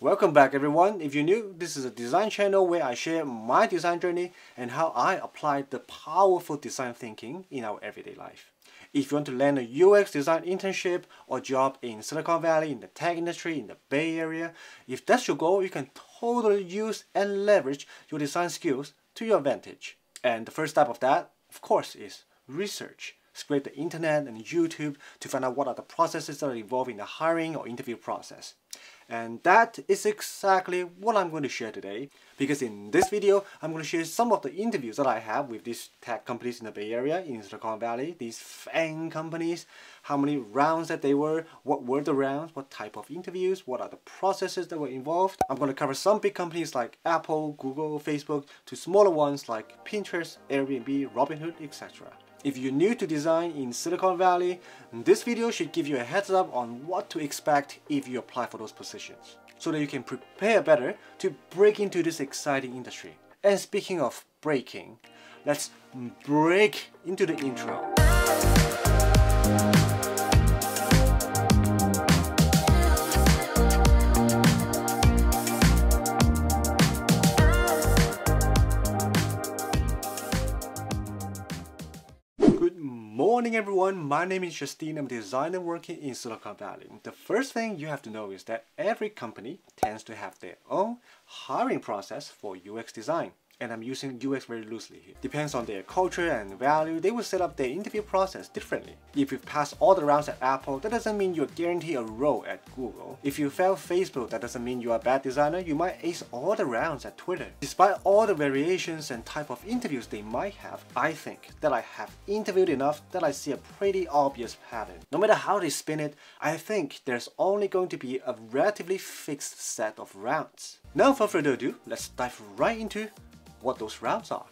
Welcome back everyone. If you're new, this is a design channel where I share my design journey and how I apply the powerful design thinking in our everyday life. If you want to land a UX design internship or job in Silicon Valley, in the tech industry, in the Bay Area, if that's your goal, you can totally use and leverage your design skills to your advantage. And the first step of that, of course, is research. Scrape the internet and YouTube to find out what are the processes that are involved in the hiring or interview process. And that is exactly what I'm going to share today because in this video I'm going to share some of the interviews that I have with these tech companies in the Bay Area, in Silicon Valley, these FANG companies, how many rounds that they were, what were the rounds, what type of interviews, what are the processes that were involved. I'm going to cover some big companies like Apple, Google, Facebook to smaller ones like Pinterest, Airbnb, Robinhood, etc. If you're new to design in Silicon Valley, this video should give you a heads up on what to expect if you apply for those positions, so that you can prepare better to break into this exciting industry. And speaking of breaking, let's break into the intro. Morning everyone, my name is Justeen, I'm a designer working in Silicon Valley. The first thing you have to know is that every company tends to have their own hiring process for UX design and I'm using UX very loosely here. Depends on their culture and value, they will set up their interview process differently. If you pass all the rounds at Apple, that doesn't mean you're guaranteed a role at Google. If you fail Facebook, that doesn't mean you're a bad designer, you might ace all the rounds at Twitter. Despite all the variations and type of interviews they might have, I think that I have interviewed enough that I see a pretty obvious pattern. No matter how they spin it, I think there's only going to be a relatively fixed set of rounds. Now for further ado, let's dive right into what those routes are.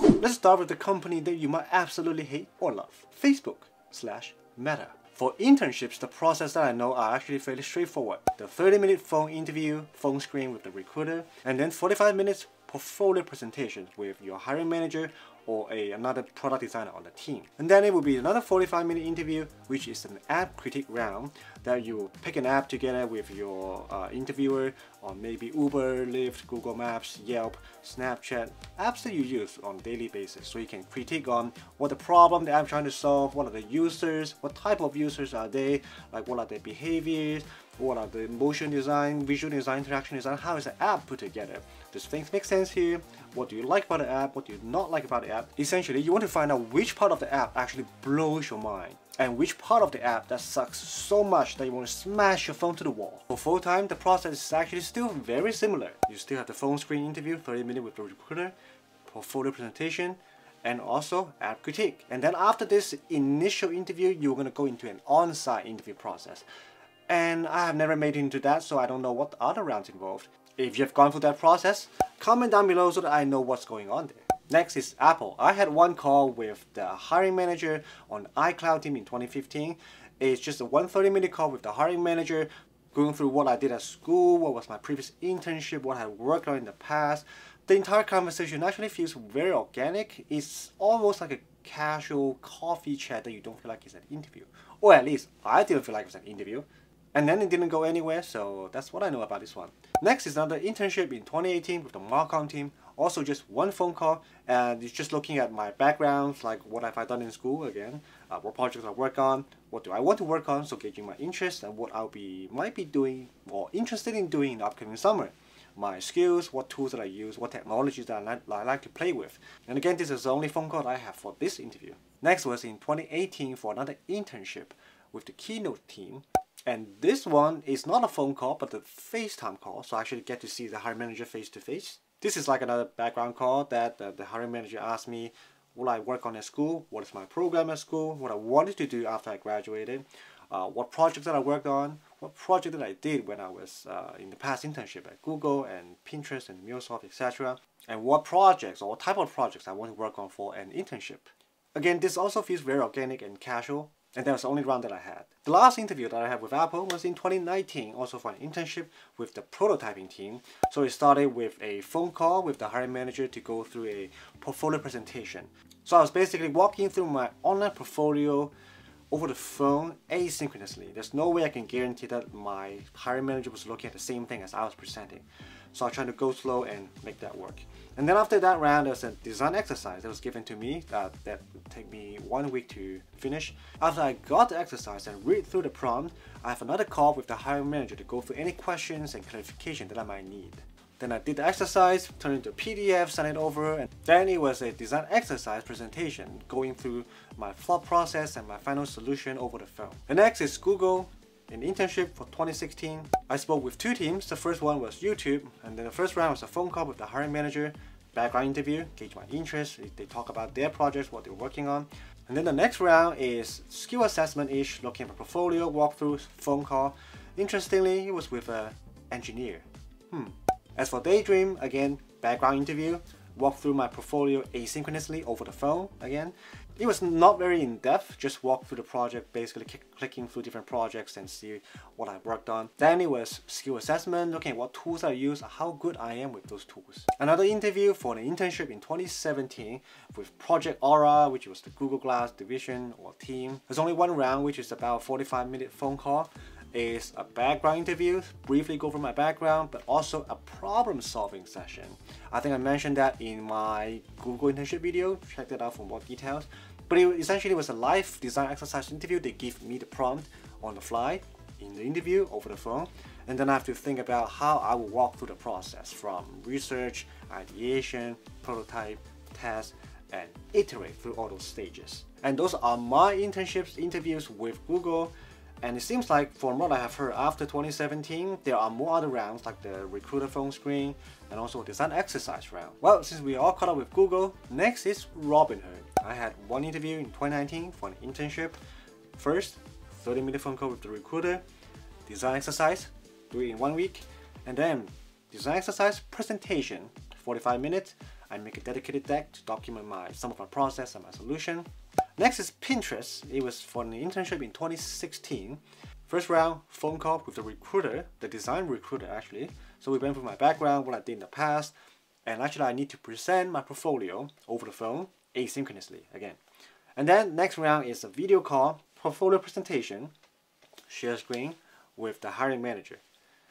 Let's start with the company that you might absolutely hate or love. Facebook slash Meta. For internships, the process that I know are actually fairly straightforward. The 30 minute phone interview, phone screen with the recruiter, and then 45 minutes portfolio presentation with your hiring manager or a, another product designer on the team. And then it will be another 45 minute interview, which is an app critique round that you pick an app together with your uh, interviewer or maybe Uber, Lyft, Google Maps, Yelp, Snapchat, apps that you use on daily basis. So you can critique on what the problem the app trying to solve, what are the users, what type of users are they, like what are their behaviors, what are the motion design, visual design, interaction design, how is the app put together? Does things make sense here? What do you like about the app? What do you not like about the app? Essentially, you want to find out which part of the app actually blows your mind and which part of the app that sucks so much that you want to smash your phone to the wall. For full time, the process is actually still very similar. You still have the phone screen interview, 30 minutes with the recruiter, portfolio presentation, and also app critique. And then after this initial interview, you're going to go into an on-site interview process. And I have never made it into that, so I don't know what the other rounds involved. If you have gone through that process, comment down below so that I know what's going on there. Next is Apple. I had one call with the hiring manager on iCloud team in 2015. It's just a 130 minute call with the hiring manager going through what I did at school, what was my previous internship, what I worked on in the past. The entire conversation actually feels very organic. It's almost like a casual coffee chat that you don't feel like it's an interview. Or at least I didn't feel like it was an interview. And then it didn't go anywhere, so that's what I know about this one. Next is another internship in 2018 with the Marcom team. Also just one phone call, and it's just looking at my backgrounds, like what have I done in school again, uh, what projects I work on, what do I want to work on, so gauging my interest and what I'll be might be doing or interested in doing in the upcoming summer my skills, what tools that I use, what technologies that I like, I like to play with. And again, this is the only phone call I have for this interview. Next was in 2018 for another internship with the Keynote team. And this one is not a phone call, but a FaceTime call. So I actually get to see the hiring manager face to face. This is like another background call that uh, the hiring manager asked me what I work on at school, what is my program at school, what I wanted to do after I graduated, uh, what projects that I worked on, what project that I did when I was uh, in the past internship at Google and Pinterest and MuleSoft, etc. And what projects or what type of projects I want to work on for an internship. Again, this also feels very organic and casual. And that was the only round that I had. The last interview that I had with Apple was in 2019, also for an internship with the prototyping team. So it started with a phone call with the hiring manager to go through a portfolio presentation. So I was basically walking through my online portfolio over the phone asynchronously. There's no way I can guarantee that my hiring manager was looking at the same thing as I was presenting. So I tried to go slow and make that work. And then after that round, there's a design exercise that was given to me uh, that would take me one week to finish. After I got the exercise and read through the prompt, I have another call with the hiring manager to go through any questions and clarification that I might need. Then I did the exercise, turned it into a PDF, sent it over, and then it was a design exercise presentation going through my thought process and my final solution over the phone. The next is Google, an internship for 2016. I spoke with two teams. The first one was YouTube, and then the first round was a phone call with the hiring manager, background interview, gauge my interest. They talk about their projects, what they're working on. And then the next round is skill assessment-ish, looking at my portfolio, walkthrough, phone call. Interestingly, it was with an engineer. Hmm. As for Daydream, again, background interview, walk through my portfolio asynchronously over the phone again. It was not very in-depth, just walk through the project, basically clicking through different projects and see what I worked on. Then it was skill assessment, looking at what tools I use, how good I am with those tools. Another interview for an internship in 2017 with Project Aura, which was the Google Glass division or team. There's only one round, which is about a 45 minute phone call is a background interview, briefly go over my background, but also a problem solving session. I think I mentioned that in my Google internship video, check that out for more details. But it essentially was a live design exercise interview. They give me the prompt on the fly in the interview over the phone. And then I have to think about how I will walk through the process from research, ideation, prototype, test, and iterate through all those stages. And those are my internships interviews with Google and it seems like from what I have heard after 2017, there are more other rounds like the recruiter phone screen and also design exercise round. Well, since we all caught up with Google, next is Robinhood. I had one interview in 2019 for an internship. First, 30 minute phone call with the recruiter, design exercise, do it in one week, and then design exercise presentation, 45 minutes. I make a dedicated deck to document my some of my process and my solution. Next is Pinterest. It was for an internship in 2016. First round, phone call with the recruiter, the design recruiter actually. So we went through my background, what I did in the past, and actually I need to present my portfolio over the phone asynchronously again. And then next round is a video call, portfolio presentation, share screen with the hiring manager.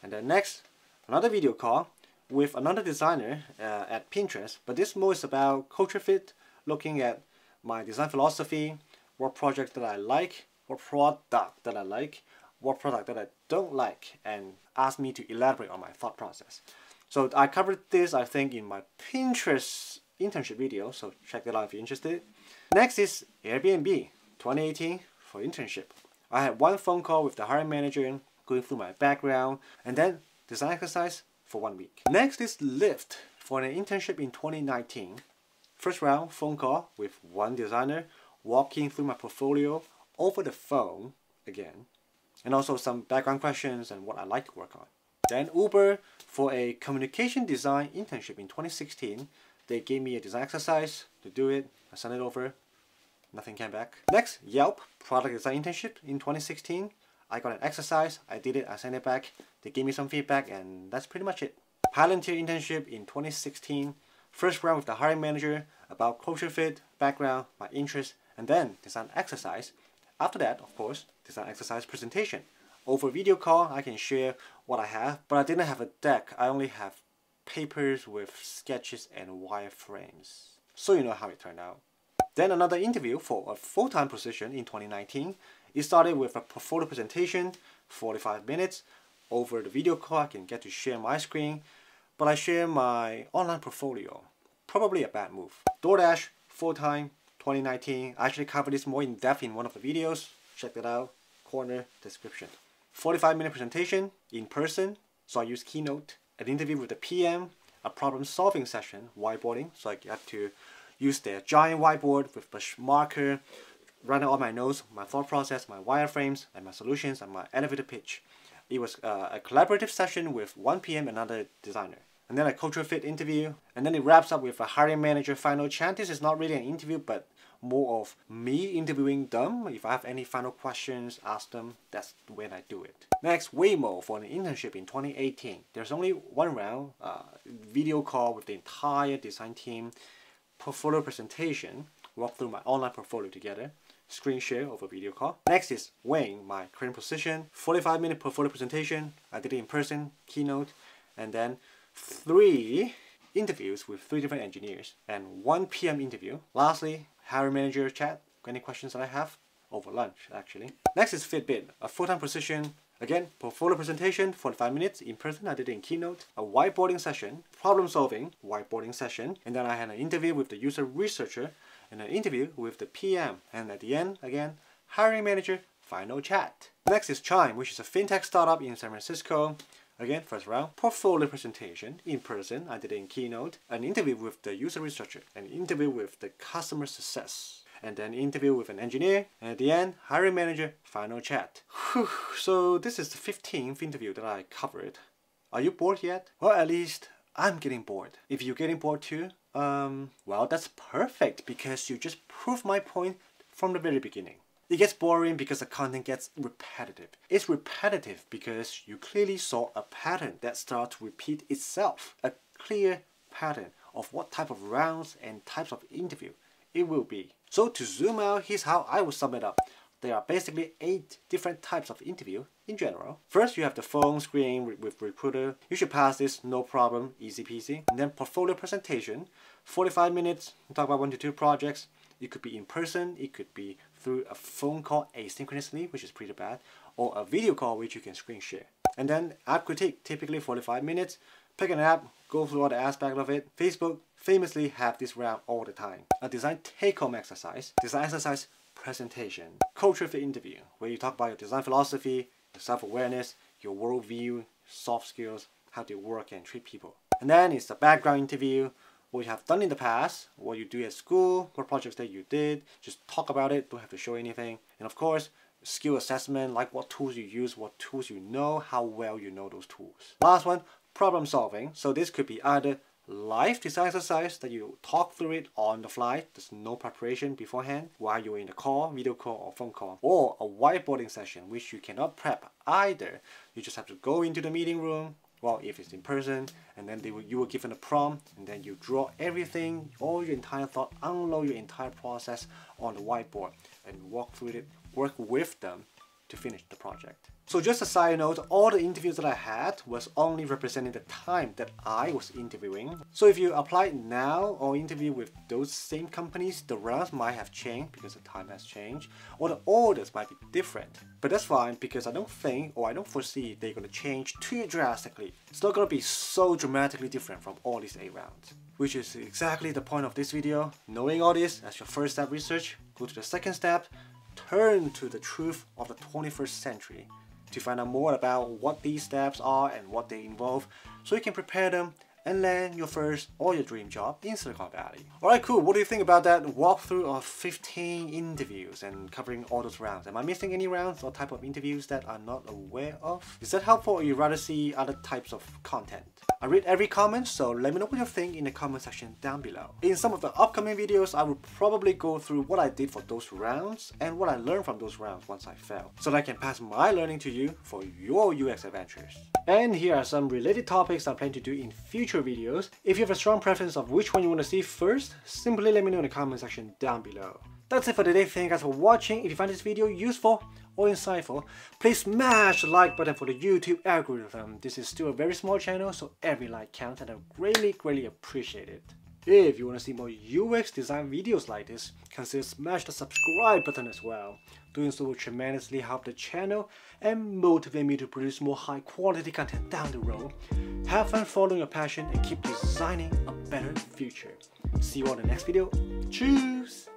And then next, another video call with another designer uh, at Pinterest, but this more is about culture fit, looking at my design philosophy, what project that I like, what product that I like, what product that I don't like, and ask me to elaborate on my thought process. So I covered this, I think, in my Pinterest internship video, so check that out if you're interested. Next is Airbnb 2018 for internship. I had one phone call with the hiring manager, going through my background, and then design exercise for one week. Next is Lyft for an internship in 2019. First round, phone call with one designer, walking through my portfolio over the phone again, and also some background questions and what I like to work on. Then Uber for a communication design internship in 2016. They gave me a design exercise to do it. I sent it over. Nothing came back. Next, Yelp product design internship in 2016. I got an exercise. I did it. I sent it back. They gave me some feedback, and that's pretty much it. Palantir internship in 2016. First round with the hiring manager about culture fit, background, my interest, and then design exercise. After that, of course, design exercise presentation. Over video call, I can share what I have, but I didn't have a deck. I only have papers with sketches and wireframes. So you know how it turned out. Then another interview for a full-time position in 2019. It started with a portfolio presentation, 45 minutes. Over the video call, I can get to share my screen but I share my online portfolio. Probably a bad move. DoorDash, full-time, 2019. I actually covered this more in depth in one of the videos. Check that out, corner description. 45 minute presentation in person, so I use Keynote. An interview with the PM, a problem solving session, whiteboarding, so I have to use the giant whiteboard with the marker, running all my notes, my thought process, my wireframes, and my solutions, and my elevator pitch. It was uh, a collaborative session with 1 PM another designer. And then a cultural fit interview. And then it wraps up with a hiring manager final chat. This is not really an interview, but more of me interviewing them. If I have any final questions, ask them. That's when I do it. Next, Waymo for an internship in 2018. There's only one round, uh, video call with the entire design team, portfolio presentation, walk through my online portfolio together, screen share of a video call. Next is Waymo my current position, 45 minute portfolio presentation. I did it in person, keynote, and then three interviews with three different engineers and 1 p.m. interview. Lastly, hiring manager chat. Any questions that I have? Over lunch, actually. Next is Fitbit, a full-time position. Again, portfolio presentation, 45 minutes in person. I did it in Keynote. A whiteboarding session, problem solving, whiteboarding session. And then I had an interview with the user researcher and an interview with the PM. And at the end, again, hiring manager, final chat. Next is Chime, which is a fintech startup in San Francisco. Again, first round, portfolio presentation in person. I did in Keynote. An interview with the user researcher. An interview with the customer success. And then interview with an engineer. And at the end, hiring manager, final chat. Whew. So this is the 15th interview that I covered. Are you bored yet? Well, at least I'm getting bored. If you're getting bored too, um, well, that's perfect because you just proved my point from the very beginning. It gets boring because the content gets repetitive. It's repetitive because you clearly saw a pattern that starts to repeat itself. A clear pattern of what type of rounds and types of interview it will be. So to zoom out, here's how I would sum it up. There are basically eight different types of interview in general. First, you have the phone screen with recruiter. You should pass this, no problem, easy peasy. And then portfolio presentation, 45 minutes, talk about one to two projects. It could be in person, it could be through a phone call asynchronously, which is pretty bad, or a video call which you can screen share. And then app critique, typically 45 minutes. Pick an app, go through all the aspect of it. Facebook famously have this round all the time. A design take-home exercise, design exercise presentation, culture fit interview, where you talk about your design philosophy, your self-awareness, your worldview, soft skills, how to work and treat people. And then it's the background interview, what you have done in the past, what you do at school, what projects that you did, just talk about it, don't have to show anything. And of course, skill assessment, like what tools you use, what tools you know, how well you know those tools. Last one, problem solving. So this could be either live design exercise that you talk through it on the fly, there's no preparation beforehand while you're in a call, video call or phone call, or a whiteboarding session which you cannot prep either. You just have to go into the meeting room, well if it's in person and then they will, you were given a prompt and then you draw everything all your entire thought unload your entire process on the whiteboard and walk through it work with them to finish the project so just a side note, all the interviews that I had was only representing the time that I was interviewing. So if you apply now or interview with those same companies, the rounds might have changed because the time has changed, or the orders might be different. But that's fine because I don't think or I don't foresee they're gonna change too drastically. It's not gonna be so dramatically different from all these 8 rounds. Which is exactly the point of this video. Knowing all this as your first step research, go to the second step, turn to the truth of the 21st century to find out more about what these steps are and what they involve so you can prepare them and land your first or your dream job in Silicon Valley. Alright cool, what do you think about that walkthrough of 15 interviews and covering all those rounds? Am I missing any rounds or type of interviews that I'm not aware of? Is that helpful or you'd rather see other types of content? I read every comment, so let me know what you think in the comment section down below. In some of the upcoming videos, I will probably go through what I did for those rounds and what I learned from those rounds once I failed, so that I can pass my learning to you for your UX adventures. And here are some related topics I plan to do in future videos. If you have a strong preference of which one you want to see first, simply let me know in the comment section down below. That's it for today. Thank you guys for watching. If you find this video useful or insightful, please smash the like button for the YouTube algorithm. This is still a very small channel, so every like counts and I greatly, greatly appreciate it. If you want to see more UX design videos like this, consider smash the subscribe button as well. Doing so will tremendously help the channel and motivate me to produce more high quality content down the road. Have fun following your passion and keep designing a better future. See you on the next video. Cheers!